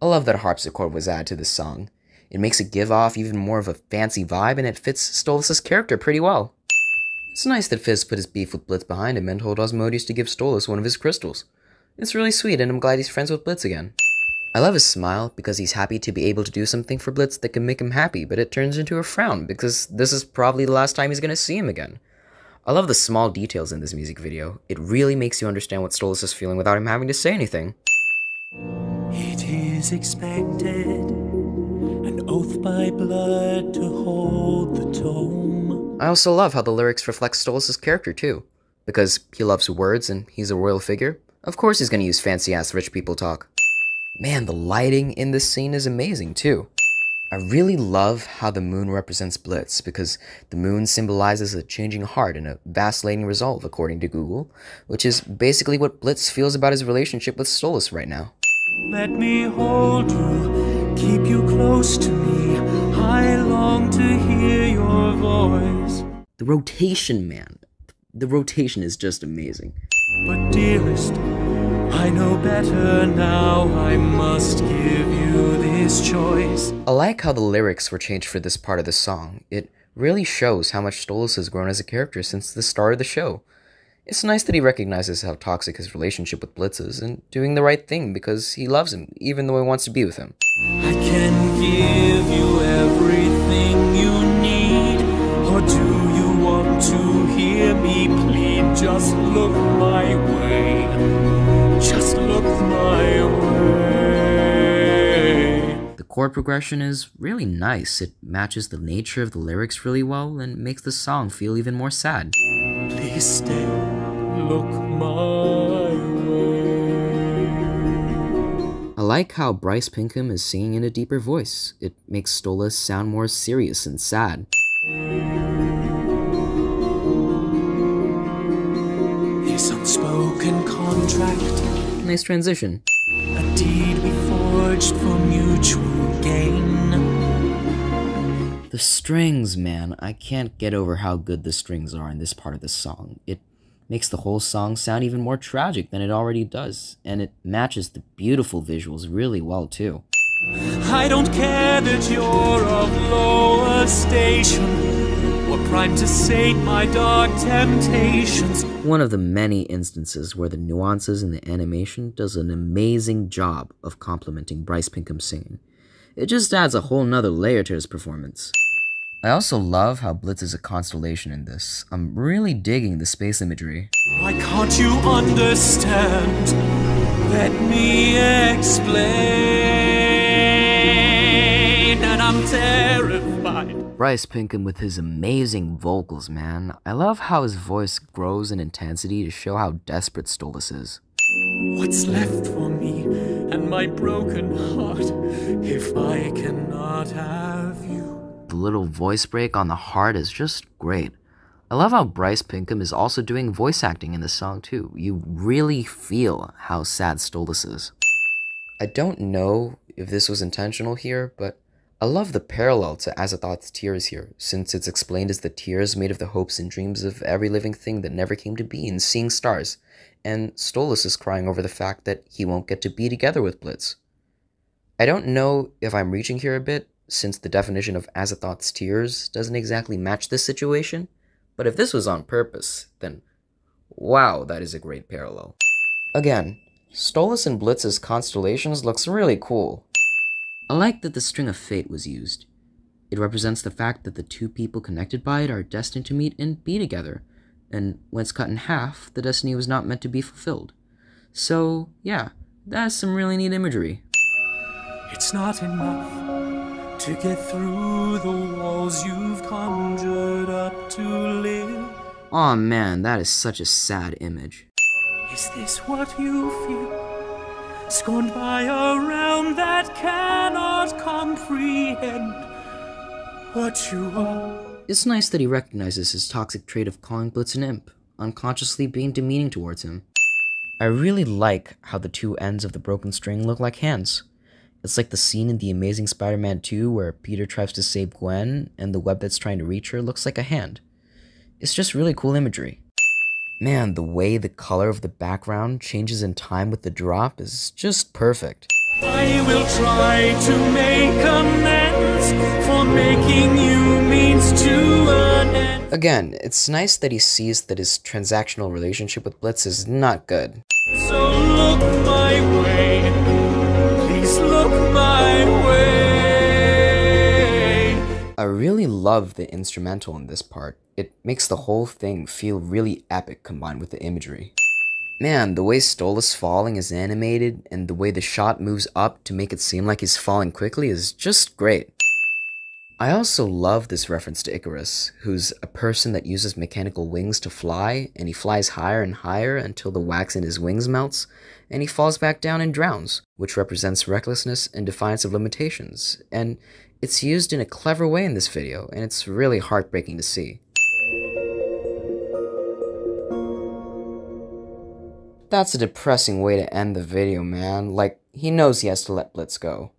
I love that harpsichord was added to this song. It makes it give off even more of a fancy vibe and it fits Stolas' character pretty well. It's nice that Fizz put his beef with Blitz behind him and told Asmodeus to give Stolas one of his crystals. It's really sweet and I'm glad he's friends with Blitz again. I love his smile because he's happy to be able to do something for Blitz that can make him happy, but it turns into a frown because this is probably the last time he's gonna see him again. I love the small details in this music video. It really makes you understand what Stolas is feeling without him having to say anything. Is expected, an oath by blood to hold the tome. I also love how the lyrics reflect Stolas' character too. Because he loves words and he's a royal figure, of course he's gonna use fancy ass rich people talk. Man, the lighting in this scene is amazing too. I really love how the moon represents Blitz because the moon symbolizes a changing heart and a vacillating resolve, according to Google, which is basically what Blitz feels about his relationship with Stolas right now. Let me hold you, keep you close to me. I long to hear your voice. The rotation, man. The rotation is just amazing. But dearest, I know better now. I must give you this choice. I like how the lyrics were changed for this part of the song. It really shows how much Stolas has grown as a character since the start of the show. It's nice that he recognizes how toxic his relationship with Blitz is and doing the right thing because he loves him, even though he wants to be with him. I can give you everything you need. Or do you want to hear me plead? Just look my way. Just look my way. The chord progression is really nice. It matches the nature of the lyrics really well and makes the song feel even more sad. Please stay. Look my way. I like how Bryce Pinkham is singing in a deeper voice. It makes Stolas sound more serious and sad. This unspoken contract, Nice transition. a deed we forged for mutual gain. The strings, man, I can't get over how good the strings are in this part of the song. It makes the whole song sound even more tragic than it already does, and it matches the beautiful visuals really well too. I don't care that you're of lower station or primed to sate my dark temptations. One of the many instances where the nuances in the animation does an amazing job of complementing Bryce Pinkham's singing. It just adds a whole nother layer to his performance. I also love how Blitz is a constellation in this. I'm really digging the space imagery. Why can't you understand? Let me explain. And I'm terrified. Bryce Pinkham with his amazing vocals, man. I love how his voice grows in intensity to show how desperate Stolas is. What's left for me and my broken heart if I cannot have you? Little voice break on the heart is just great. I love how Bryce Pinkham is also doing voice acting in this song too. You really feel how sad Stolas is. I don't know if this was intentional here, but I love the parallel to Azathoth's tears here, since it's explained as the tears made of the hopes and dreams of every living thing that never came to be in seeing stars, and Stolas is crying over the fact that he won't get to be together with Blitz. I don't know if I'm reaching here a bit, since the definition of Azathoth's tears doesn't exactly match this situation, but if this was on purpose, then wow, that is a great parallel. Again, Stolas and Blitz's constellations looks really cool. I like that the string of fate was used. It represents the fact that the two people connected by it are destined to meet and be together, and when it's cut in half, the destiny was not meant to be fulfilled. So, yeah, that's some really neat imagery. It's not enough to get through the walls you've conjured up to live. Aw oh, man, that is such a sad image. Is this what you feel? Scorned by a realm that cannot comprehend what you are. It's nice that he recognizes his toxic trait of calling Blitz an imp, unconsciously being demeaning towards him. I really like how the two ends of the broken string look like hands. It's like the scene in The Amazing Spider Man 2 where Peter tries to save Gwen and the web that's trying to reach her looks like a hand. It's just really cool imagery. Man, the way the color of the background changes in time with the drop is just perfect. I will try to make amends for making you means to an end. Again, it's nice that he sees that his transactional relationship with Blitz is not good. So look my way, look my way. I really love the instrumental in this part. It makes the whole thing feel really epic combined with the imagery. Man, the way Stolas falling is animated and the way the shot moves up to make it seem like he's falling quickly is just great. I also love this reference to Icarus, who's a person that uses mechanical wings to fly, and he flies higher and higher until the wax in his wings melts, and he falls back down and drowns, which represents recklessness and defiance of limitations. And it's used in a clever way in this video, and it's really heartbreaking to see. That's a depressing way to end the video, man. Like, he knows he has to let Blitz go.